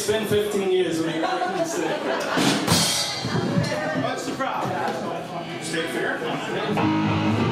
It's been 15 years. What do you reckon say? What's the problem? State fair?